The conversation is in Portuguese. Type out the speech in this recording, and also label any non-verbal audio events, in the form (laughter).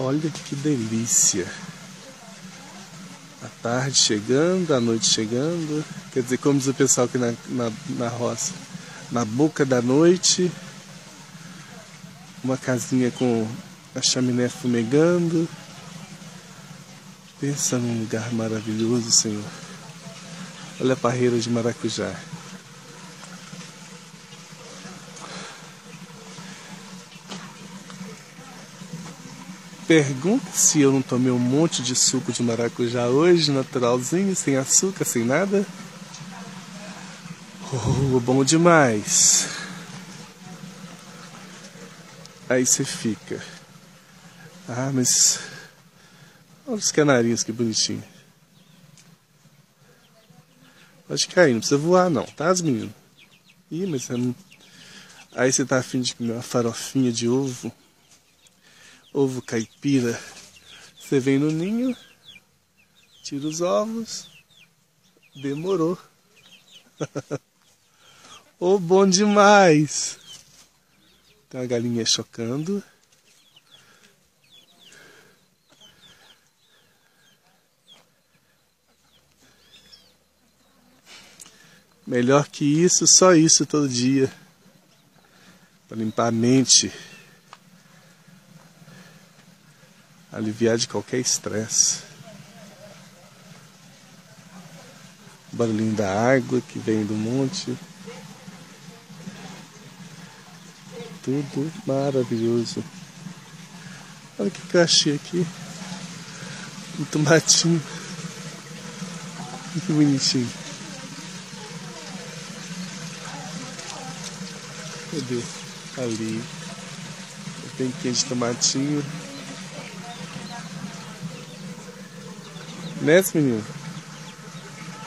Olha que delícia. A tarde chegando, a noite chegando. Quer dizer, como diz o pessoal aqui na, na, na roça, na boca da noite. Uma casinha com a chaminé fumegando. Pensa num lugar maravilhoso, Senhor. Olha a parreira de maracujá. Pergunta se eu não tomei um monte de suco de maracujá hoje, naturalzinho, sem açúcar, sem nada. Oh, bom demais. Aí você fica. Ah, mas. Olha os canarinhos que bonitinho. Pode cair, não precisa voar não, tá, as meninas? Ih, mas não... Aí você tá afim de comer uma farofinha de ovo ovo caipira. Você vem no ninho, tira os ovos, demorou. (laughs) oh, bom demais! Tem a galinha chocando. Melhor que isso, só isso todo dia. Para limpar a mente. Aliviar de qualquer estresse. Barulhinho da água que vem do monte. Tudo maravilhoso. Olha que cachê aqui. Um tomatinho. Que bonitinho. Cadê? Ali. Tem de tomatinho. Nesse menino?